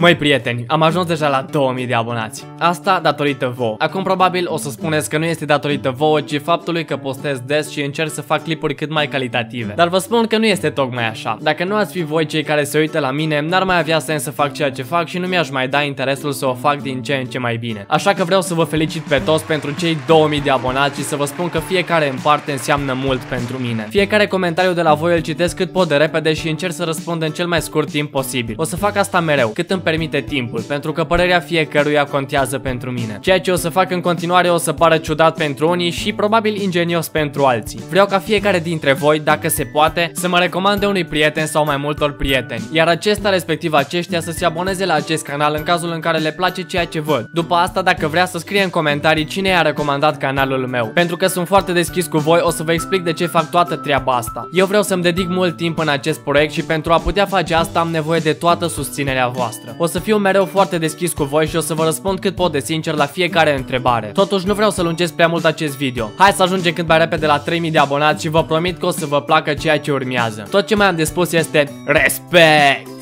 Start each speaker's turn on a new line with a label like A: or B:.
A: Măi prieteni, am ajuns deja la 2000 de abonați. Asta datorită vouă. Acum probabil o să spuneți că nu este datorită vouă, ci faptului că postez des și încerc să fac clipuri cât mai calitative. Dar vă spun că nu este tocmai așa. Dacă nu ați fi voi cei care se uită la mine, n-ar mai avea sens să fac ceea ce fac și nu mi-aș mai da interesul să o fac din ce în ce mai bine. Așa că vreau să vă felicit pe toți pentru cei 2000 de abonați și să vă spun că fiecare în parte înseamnă mult pentru mine. Fiecare comentariu de la voi îl citesc cât pot de repede și încerc să răspund în cel mai scurt timp posibil. O să fac asta mereu, cât îmi permite timpul, pentru că părerea fiecăruia contează pentru mine. Ceea ce o să fac în continuare o să pară ciudat pentru unii și probabil ingenios pentru alții. Vreau ca fiecare dintre voi, dacă se poate, să mă recomande unui prieten sau mai multor prieteni, iar acesta respectiv aceștia să se aboneze la acest canal în cazul în care le place ceea ce văd. După asta, dacă vrea să scrie în comentarii cine i-a recomandat canalul meu. Pentru că sunt foarte deschis cu voi, o să vă explic de ce fac toată treaba asta. Eu vreau să-mi dedic mult timp în acest proiect și pentru a putea face asta am nevoie de toată susținerea voastră. O să fiu mereu foarte deschis cu voi și o să vă răspund cât pot de sincer la fiecare întrebare. Totuși nu vreau să lungesc prea mult acest video. Hai să ajungem cât mai repede la 3000 de abonați și vă promit că o să vă placă ceea ce urmează. Tot ce mai am de spus este respect!